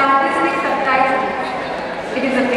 our Disney subtitles. It is a